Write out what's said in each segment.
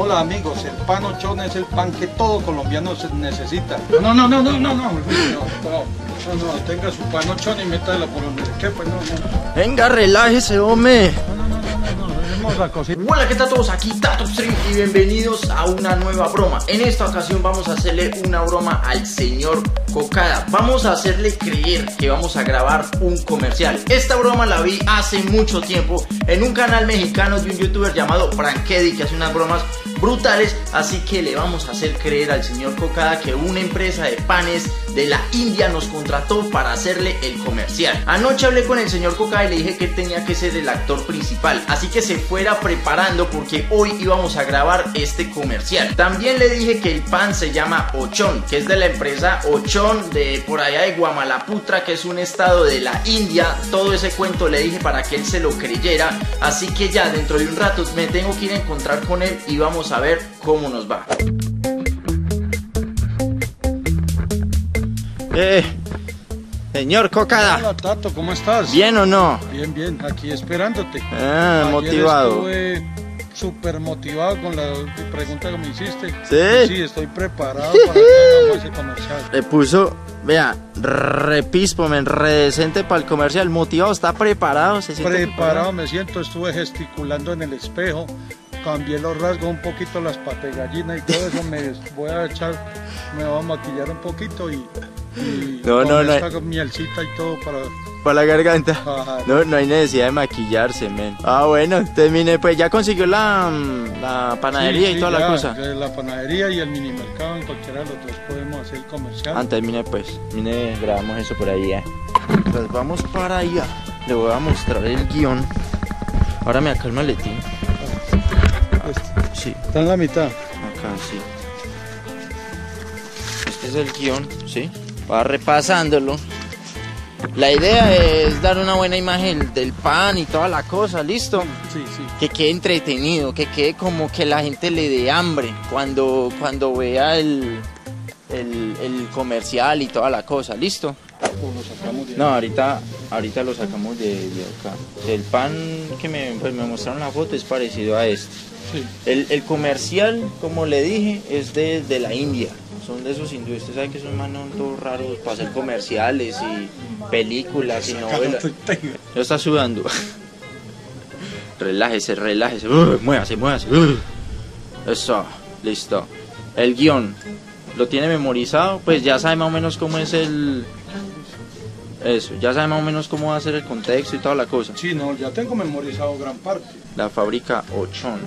Hola amigos, el pan ochón es el pan que todo colombiano se necesita. No, no, no, no, no, no, no, no, no, no, tenga su pan ochón y métala por donde le quepa, no, no. Venga, relájese, hombre. No, no, no, no, no, no, hacemos la cosita. Hola, ¿qué tal todos? Aquí Tato Stream y bienvenidos a una nueva broma. En esta ocasión vamos a hacerle una broma al señor Cocada. Vamos a hacerle creer que vamos a grabar un comercial. Esta broma la vi hace mucho tiempo en un canal mexicano de un youtuber llamado Frankedy que hace unas bromas brutales. Así que le vamos a hacer creer al señor Cocada que una empresa de panes de la India nos contrató para hacerle el comercial. Anoche hablé con el señor Cocada y le dije que tenía que ser el actor principal. Así que se fuera preparando porque hoy íbamos a grabar este comercial. También le dije que el pan se llama Ochón, que es de la empresa Ochón de por allá de Guamalaputra, que es un estado de la India. Todo ese cuento le dije para que él se lo creyera. Así que ya dentro de un rato me tengo que ir a encontrar con él y vamos a ver cómo nos va. Eh, señor Cocada, Hola Tato, ¿cómo estás? ¿bien o no? Bien, bien, aquí esperándote. Ah, Ayer motivado. Estuve súper motivado con la pregunta que me hiciste. ¿Sí? Sí, estoy preparado para que ese comercial. Le puso, vea, repispo, men, redecente para el comercial, motivado, está preparado, se siente Preparado me siento, estuve gesticulando en el espejo, cambié los rasgos un poquito, las pategallinas y todo eso, me voy a echar, me voy a maquillar un poquito y, y No, con no, no. esta mielcita y todo para Para la garganta. Ajá. No, no hay necesidad de maquillarse, men. Ah, bueno, terminé, pues ya consiguió la, la panadería Sí, y toda la ya, cosa. eh, La panadería y el minimercado, en cualquiera de los dos podemos hacer el comercial. Antes terminé, pues, mire, grabamos eso por ahí, eh. Pues vamos para allá. Le voy a mostrar el guion. Ahora me acá el maletín. Sí, está en la mitad. Acá sí. Este es el guion, ¿sí? Va repasándolo. La idea es dar una buena imagen del pan y toda la cosa, ¿listo? Sí, sí. Que quede entretenido, que quede como que la gente le dé hambre cuando, cuando vea el, el, el comercial y toda la cosa, ¿listo? O lo sacamos de ahí. No, ahorita, ahorita lo sacamos de, de acá. El pan que me, pues, me mostraron la foto es parecido a este. Sí. El, el comercial, como le dije, es de, de la India. Son de esos hindúes. Usted sabe que son manos todos raros para hacer comerciales y películas y novelas. No está sudando. relájese, relájese. Uh, muévase, muévase. Eso, listo. El guion. ¿Lo tiene memorizado? Pues ya sabe más o menos cómo es el... Eso, ya sabe más o menos cómo va a ser el contexto y toda la cosa. Sí, no, ya tengo memorizado gran parte. la fábrica Ochón.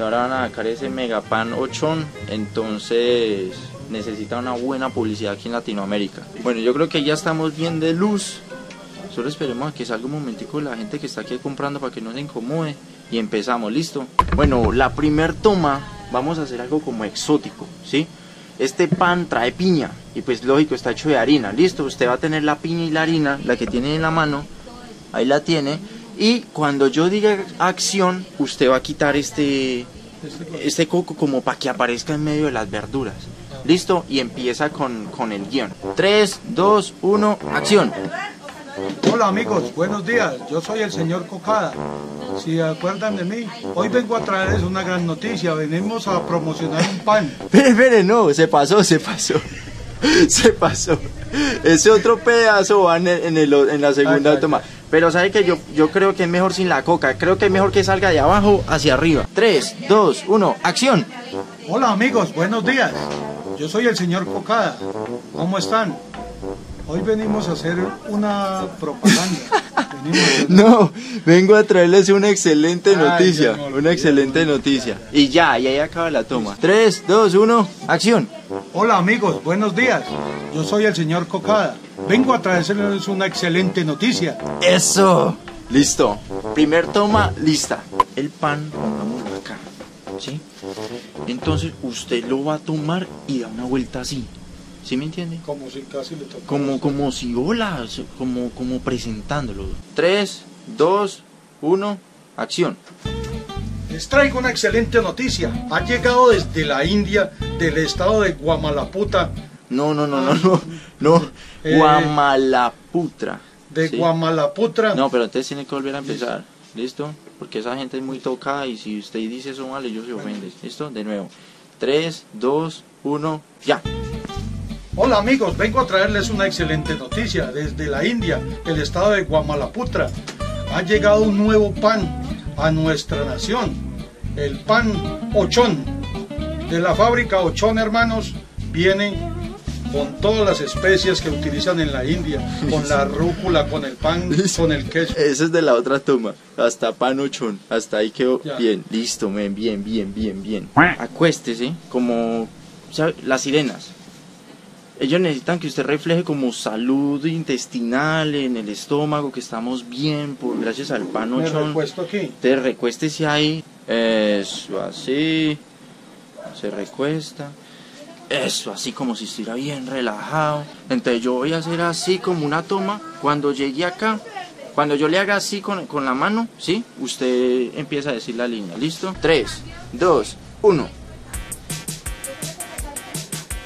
Ahora van a sacar ese megapan Ochón, entonces necesita una buena publicidad aquí en Latinoamérica. Bueno, yo creo que ya estamos bien de luz. Solo esperemos a que salga un momentico la gente que está aquí comprando para que no se incomode y empezamos, ¿listo? Bueno, la primer toma vamos a hacer algo como exótico, ¿sí? Este pan trae piña y pues lógico está hecho de harina, ¿listo? Usted va a tener la piña y la harina, la que tiene en la mano, ahí la tiene. Y cuando yo diga acción, usted va a quitar este, este coco como para que aparezca en medio de las verduras. ¿Listo? Y empieza con, con el guion. 3, 2, 1, acción. Hola amigos, buenos días. Yo soy el señor Cocada. Si acuerdan de mí, hoy vengo a traerles una gran noticia. Venimos a promocionar un pan. Espere, espere, no, se pasó, se pasó. Se pasó. Ese otro pedazo va en, el- en, el- en la segunda Ay, ay, toma. Pero sabe que yo, yo creo que es mejor sin la coca. Creo que es mejor que salga de abajo hacia arriba. 3, 2, 1, acción. Hola amigos, buenos días. Yo soy el señor Cocada. ¿Cómo están? Hoy venimos a hacer una propaganda. No, vengo a traerles una excelente noticia. Una excelente no. noticia. Y ya, y ahí acaba la toma. 3, 2, 1, acción. Hola amigos, buenos días. Yo soy el señor Cocada. Vengo a traerles una excelente noticia. Eso. Listo. Primer toma, lista. El pan, pongámoslo acá. ¿Sí? Entonces usted lo va a tomar y da una vuelta así. ¿Sí me entiende? Como si casi le tocó. Como, como si hola, como, como presentándolo. 3, 2, 1, acción. Les traigo una excelente noticia. Ha llegado desde la India, del estado de Guamalaputa, No, no, no, no, no. No. Eh. Guamalaputra. de Sí. Guamalaputra. No, pero entonces tiene que volver a empezar. ¿Listo? porque esa gente es muy tocada y si usted dice eso mal, ellos se ofenden. ¿Listo? De nuevo. 3, 2, 1, ya. Hola amigos, vengo a traerles una excelente noticia. Desde la India, el estado de Guamalaputra, ha llegado un nuevo pan a nuestra nación. El pan Ochón. De la fábrica Ochón Hermanos viene con todas las especias que utilizan en la India, con la rúcula, con el pan, con el queso. Ese es de la otra toma. Hasta pan ochón. Hasta ahí quedó bien. Listo, men. Bien, bien, bien, bien. Acuéstese como ¿sabe? las sirenas. Ellos necesitan que usted refleje como salud intestinal en el estómago, que estamos bien por gracias al pan ochón. Me recuesto aquí. Te recuéstese ahí. Eso, así. Se recuesta. Eso, así como si estuviera bien relajado. Entonces yo voy a hacer así como una toma. Cuando llegue acá, cuando yo le haga así con, con la mano, ¿sí? Usted empieza a decir la línea. ¿Listo? 3, 2, 1.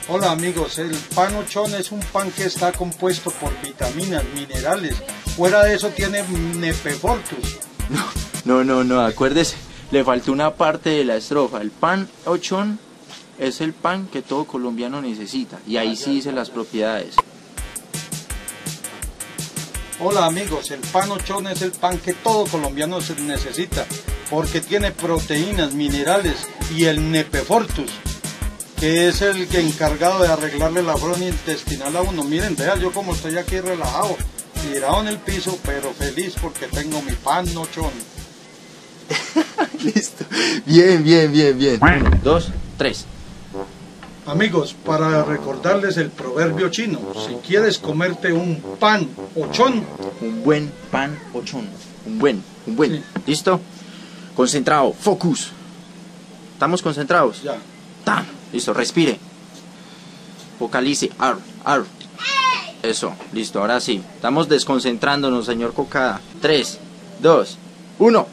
Hola amigos, el pan ochón es un pan que está compuesto por vitaminas, minerales. Fuera de eso tiene nepefortus. No, no, no, no, acuérdese, le faltó una parte de la estrofa. El pan ochón es el pan que todo colombiano necesita. Y ahí sí dice las propiedades. Hola amigos, el pan ochón es el pan que todo colombiano necesita porque tiene proteínas, minerales y el nepefortus, que es el que encargado de arreglarle la flora intestinal a uno. Miren, vean yo como estoy aquí relajado, tirado en el piso, pero feliz porque tengo mi pan ochón. Listo. Bien, bien, bien, bien. Uno, dos, tres. Amigos, para recordarles el proverbio chino, si quieres comerte un pan ochón, Un buen pan ochón. Un buen, un buen. Sí. ¿Listo? Concentrado. Focus. ¿Estamos concentrados? ya. ¡Tan! Listo, respire. Vocalice. Ar, ar. Eso, listo, ahora sí. Estamos desconcentrándonos, señor Cocada. 3, 2, 1.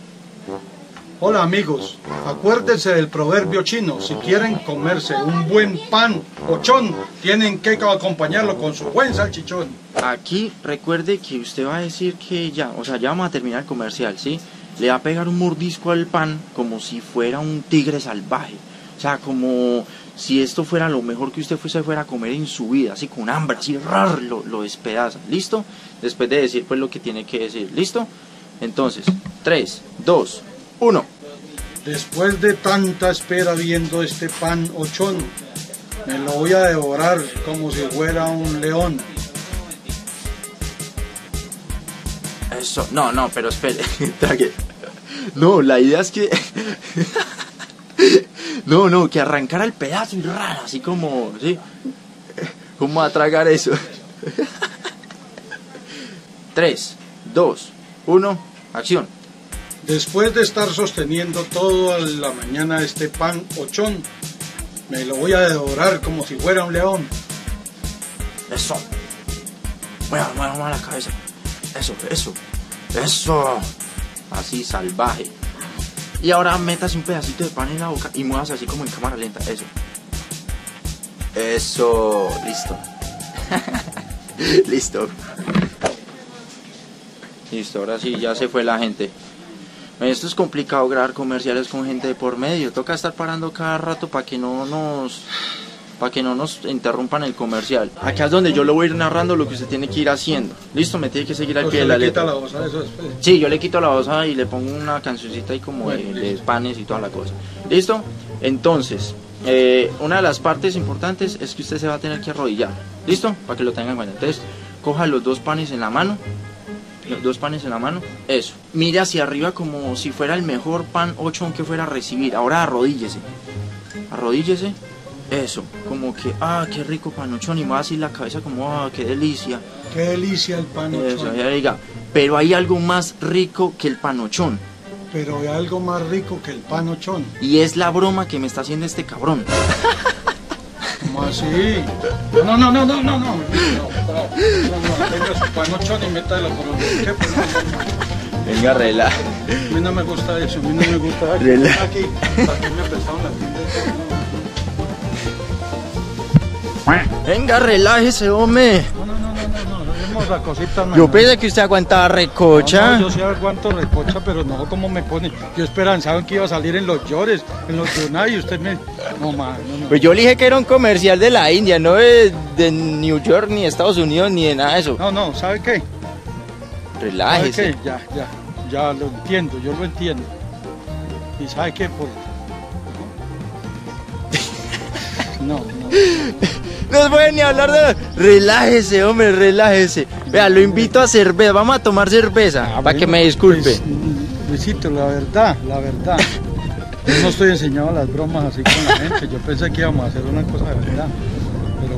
Hola amigos, acuérdense del proverbio chino, si quieren comerse un buen pan ochón, tienen que acompañarlo con su buen salchichón. Aquí recuerde que usted va a decir que ya, o sea, ya vamos a terminar el comercial, ¿sí? Le va a pegar un mordisco al pan como si fuera un tigre salvaje. O sea, como si esto fuera lo mejor que usted fuese fuera a comer en su vida, así con hambre, así rar, lo, lo despedaza. ¿Listo? Después de decir pues lo que tiene que decir. ¿Listo? Entonces, 3, 2, 1. Después de tanta espera viendo este pan ochón, me lo voy a devorar como si fuera un león. Eso, no, no, pero espere. No, la idea es que. No, no, que arrancara el pedazo y rara, así como, ¿sí? ¿Cómo a tragar eso? 3, 2, 1, acción. Después de estar sosteniendo toda la mañana este pan ochón, me lo voy a devorar como si fuera un león. Eso. Mueva, mueva, mueva la cabeza. Eso, eso, eso. Así salvaje. Y ahora métase un pedacito de pan en la boca y muevas así como en cámara lenta. Eso. Eso. Listo. Listo. Listo, ahora sí, ya se fue la gente. Esto es complicado grabar comerciales con gente de por medio. Toca estar parando cada rato para que no nos para que no nos interrumpan el comercial. Acá es donde yo le voy a ir narrando lo que usted tiene que ir haciendo. Listo, me tiene que seguir al pie de la le quita letra. la voz a eso después. Sí, yo le quito la voz y le pongo una cancioncita ahí como de, Bueno, de listo. panes y toda la cosa. ¿Listo? Entonces, eh, una de las partes importantes es que usted se va a tener que arrodillar. ¿Listo? Para que lo tengan en cuenta. Entonces, coja los dos panes en la mano. Los dos panes en la mano. Eso. Mire hacia arriba como si fuera el mejor pan ochón que fuera a recibir. Ahora arrodíllese. Arrodíllese. Eso. Como que, ah, qué rico pan ochón. Y más así la cabeza como, ah, qué delicia. Qué delicia el pan Eso, ya diga. Pero hay algo más rico que el panochón. Pero hay algo más rico que el pan ochón. Y es la broma que me está haciendo este cabrón. ¿Cómo así? No, no, no, no, no, no. No, no, no, no, tenga su pan ochón y métalo por ¿Qué? Pues no, no, no. Venga, rela. A mí no me gusta eso, a mí no me gusta aquí. Rela- Aquí, aquí me la tienda. Venga, relájese, hombre. No, no, no, no, no, no, otras cositas Yo pensé que usted aguantaba recocha. Yo sí aguanto recocha, pero no como me pone. Yo esperanzaba que iba a salir en los llores, en los Yunay, y usted me. No, man, no, no. Pues yo le dije que era un comercial de la India, no de, New York, ni de Estados Unidos, ni de nada de eso. No, no, ¿sabe qué? ¿Sabe Relájese. qué? Ya, ya, ya lo entiendo, yo lo entiendo. ¿Y sabe qué? Por... No, no. No puede ni hablar de... Relájese, hombre, relájese. Vea, lo invito a cerveza. Vamos a tomar cerveza, Ah, para que me disculpe. pues, Luisito, la verdad, la verdad. Yo no estoy enseñado a las bromas así con la gente. Yo pensé que íbamos a hacer una cosa de verdad.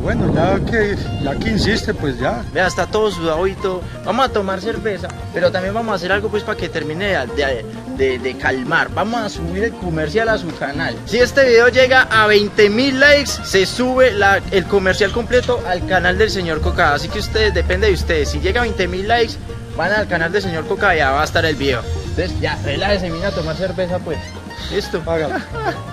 Bueno, ya que, ya que insiste, pues ya. Vea, está todo sudado y todo. Vamos a tomar cerveza, pero también vamos a hacer algo pues para que termine de, de- de- calmar. Vamos a subir el comercial a su canal. Si este video llega a 20 mil likes, se sube la- el comercial completo al canal del señor Coca. Así que ustedes, depende de ustedes. Si llega a 20 mil likes, van al canal del señor Coca y ya va a estar el video. Entonces ya, relájese, mira a tomar cerveza pues. Listo. Hágalo.